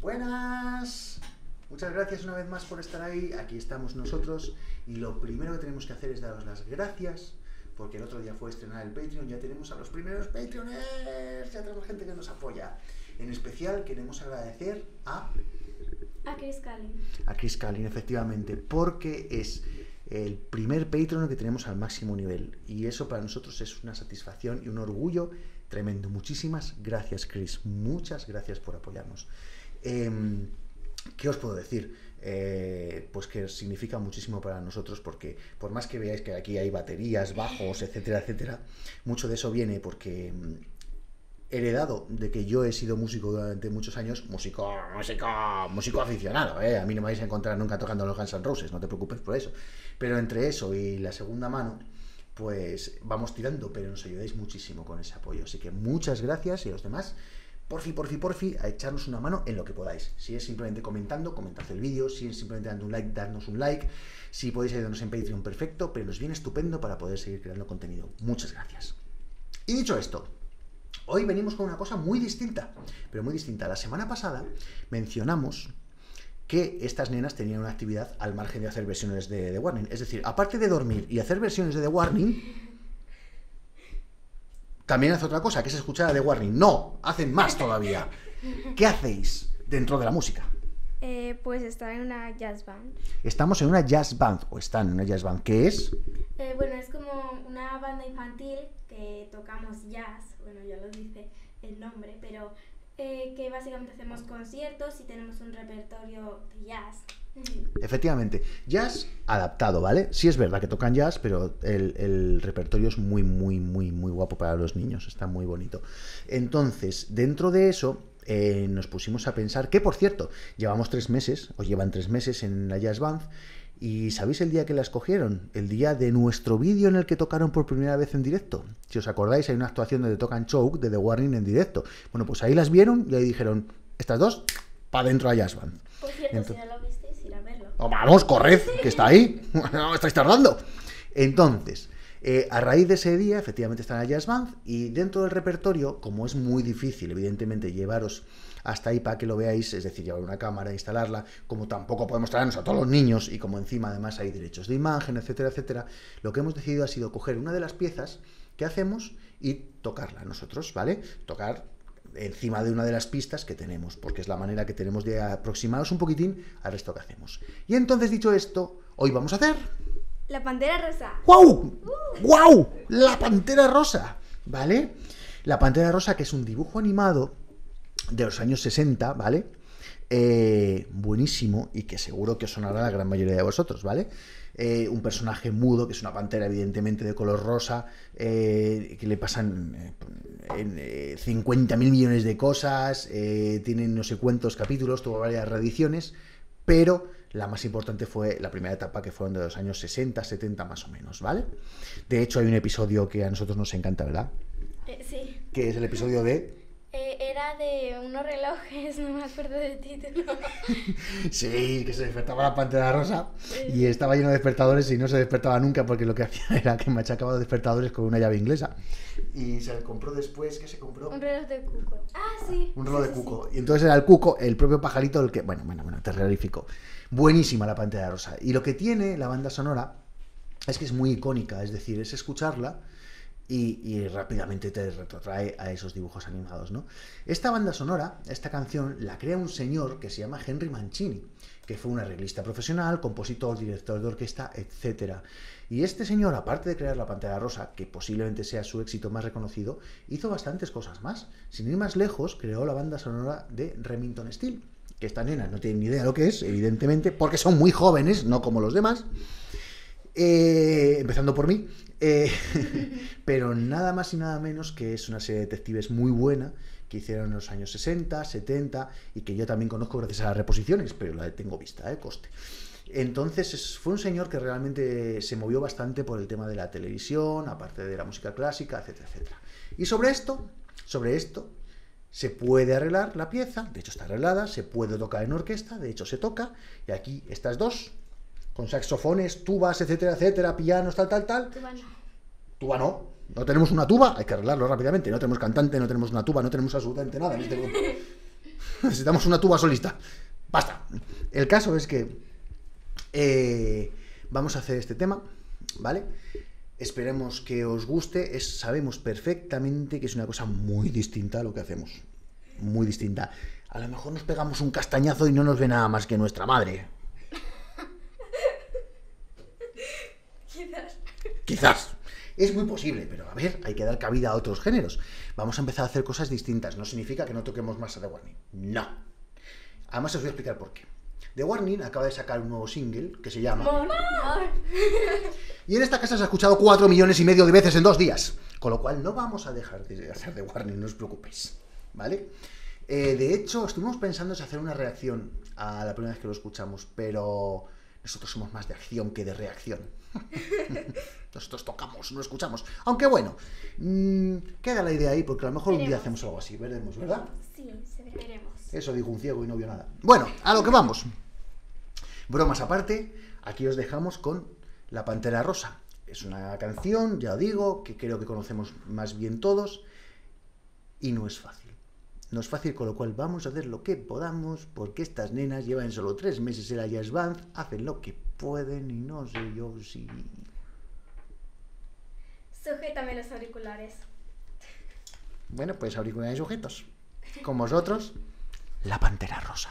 Buenas. Muchas gracias una vez más por estar ahí. Aquí estamos nosotros. Y lo primero que tenemos que hacer es daros las gracias. Porque el otro día fue estrenar el Patreon. Ya tenemos a los primeros Patreoners. Ya tenemos gente que nos apoya. En especial queremos agradecer a A Chris Callen. a Chris Callen, efectivamente, porque es el primer Patreon que tenemos al máximo nivel. Y eso para nosotros es una satisfacción y un orgullo tremendo. Muchísimas gracias, Chris. Muchas gracias por apoyarnos. Em, ¿Qué os puedo decir? Eh, pues que significa muchísimo para nosotros porque por más que veáis que aquí hay baterías, bajos, etcétera, etcétera, mucho de eso viene porque mm, heredado de que yo he sido músico durante muchos años, músico, músico, músico aficionado, ¿eh? a mí no me vais a encontrar nunca tocando los Guns N' Roses, no te preocupes por eso. Pero entre eso y la segunda mano, pues vamos tirando, pero nos ayudáis muchísimo con ese apoyo. Así que muchas gracias y a los demás, porfi, porfi, porfi, a echarnos una mano en lo que podáis. Si es simplemente comentando, comentad el vídeo, si es simplemente dando un like, darnos un like. Si podéis ayudarnos en Patreon, perfecto, pero nos viene estupendo para poder seguir creando contenido. Muchas gracias. Y dicho esto, Hoy venimos con una cosa muy distinta, pero muy distinta. La semana pasada mencionamos que estas nenas tenían una actividad al margen de hacer versiones de The Warning. Es decir, aparte de dormir y hacer versiones de The Warning, también hace otra cosa, que es escuchar a The Warning. No, hacen más todavía. ¿Qué hacéis dentro de la música? Eh, pues está en una jazz band. Estamos en una jazz band, o están en una jazz band, que es... Eh, bueno, es como una banda infantil que tocamos jazz, bueno, ya lo dice el nombre, pero eh, que básicamente hacemos conciertos y tenemos un repertorio de jazz. Efectivamente, jazz adaptado, ¿vale? Sí es verdad que tocan jazz, pero el, el, repertorio es muy, muy, muy, muy guapo para los niños, está muy bonito. Entonces, dentro de eso, eh, nos pusimos a pensar que, por cierto, llevamos tres meses, o llevan tres meses en la Jazz Band, y ¿sabéis el día que la escogieron? El día de nuestro vídeo en el que tocaron por primera vez en directo. Si os acordáis, hay una actuación donde tocan Choke de The Warning en directo. Bueno, pues ahí las vieron y ahí dijeron, estas dos, para dentro a Jazz Band. Por cierto, Entonces, si no lo visteis, ir a verlo. Oh, vamos, corred, que está ahí. no estáis tardando. Entonces, eh, a raíz de ese día, efectivamente está la Jazz Band y dentro del repertorio, como es muy difícil, evidentemente, llevaros hasta ahí para que lo veáis, es decir, llevar una cámara, instalarla, como tampoco podemos traernos a todos los niños y como encima además hay derechos de imagen, etcétera, etcétera, lo que hemos decidido ha sido coger una de las piezas que hacemos y tocarla nosotros, ¿vale? Tocar encima de una de las pistas que tenemos, porque es la manera que tenemos de aproximaros un poquitín al resto que hacemos. Y entonces, dicho esto, hoy vamos a hacer... La Pantera Rosa. ¡Wow! ¡Wow! La Pantera Rosa, ¿vale? La Pantera Rosa, que es un dibujo animado de los años 60, ¿vale? Eh, buenísimo y que seguro que os sonará a la gran mayoría de vosotros, ¿vale? Eh, un personaje mudo, que es una pantera evidentemente de color rosa, eh, que le pasan eh, 50 mil millones de cosas, tienen no sé cuántos capítulos, tuvo varias reediciones, pero la más importante fue la primera etapa que fueron de los años 60, 70 más o menos, ¿vale? De hecho hay un episodio que a nosotros nos encanta, ¿verdad? sí. Que es el episodio de... Era de unos relojes, no me acuerdo del título. sí, que se despertaba la pantera rosa y estaba lleno de despertadores y no se despertaba nunca porque lo que hacía era que machacaba los despertadores con una llave inglesa. Y se le compró después, ¿qué se compró? Un reloj de cuco. Ah, sí. Un reloj sí, de sí, cuco. sí. Y entonces era el cuco, el propio pajarito, el que. Bueno, bueno, bueno, terrorífico. Buenísima la pantera rosa. Y lo que tiene la banda sonora es que es muy icónica, es decir, es escucharla y, rápidamente te retrotrae a esos dibujos animados, ¿no? Esta banda sonora, esta canción, la crea un señor que se llama Henry Mancini, que fue un arreglista profesional, compositor, director de orquesta, etc. Y este señor, aparte de crear la Pantera Rosa, que posiblemente sea su éxito más reconocido, hizo bastantes cosas más. Sin ir más lejos, creó la banda sonora de Remington Steel, que esta nena no tiene ni idea de lo que es, evidentemente, porque son muy jóvenes, no como los demás. Eh, empezando por mí, eh, pero nada más y nada menos que es una serie de detectives muy buena que hicieron en los años 60, 70 y que yo también conozco gracias a las reposiciones, pero la tengo vista, ¿eh? coste. Entonces es, fue un señor que realmente se movió bastante por el tema de la televisión, aparte de la música clásica, etcétera, etcétera. Y sobre esto, sobre esto, se puede arreglar la pieza, de hecho está arreglada, se puede tocar en orquesta, de hecho se toca, y aquí estas dos con saxofones, tubas, etcétera, etcétera, pianos, tal, tal, tal. Tuba no. Tuba no. No tenemos una tuba, hay que arreglarlo rápidamente. No tenemos cantante, no tenemos una tuba, no tenemos absolutamente nada en este grupo. Necesitamos una tuba solista. Basta. El caso es que eh, vamos a hacer este tema, ¿vale? Esperemos que os guste. Es, sabemos perfectamente que es una cosa muy distinta a lo que hacemos. Muy distinta. A lo mejor nos pegamos un castañazo y no nos ve nada más que nuestra madre. Quizás. Es muy posible, pero a ver, hay que dar cabida a otros géneros. Vamos a empezar a hacer cosas distintas. No significa que no toquemos más a The Warning. No. Además os voy a explicar por qué. The Warning acaba de sacar un nuevo single que se llama... Y en esta casa se ha escuchado 4 millones y medio de veces en dos días. Con lo cual no vamos a dejar de hacer The Warning, no os preocupéis. ¿Vale? Eh, de hecho, estuvimos pensando en hacer una reacción a la primera vez que lo escuchamos, pero nosotros somos más de acción que de reacción. Nosotros tocamos, no escuchamos. Aunque bueno, mm, queda la idea ahí porque a lo mejor un día hacemos algo así, veremos, ¿verdad? Sí, se ve- veremos. Eso dijo un ciego y no vio nada. Bueno, a lo que vamos. Bromas aparte, aquí os dejamos con La Pantera Rosa. Es una canción, ya digo, que creo que conocemos más bien todos y no es fácil. No es fácil, con lo cual vamos a hacer lo que podamos, porque estas nenas llevan solo tres meses en la Jazz Band, hacen lo que pueden y no sé yo si... Sujétame los auriculares. Bueno, pues auriculares sujetos. Con vosotros, La Pantera Rosa.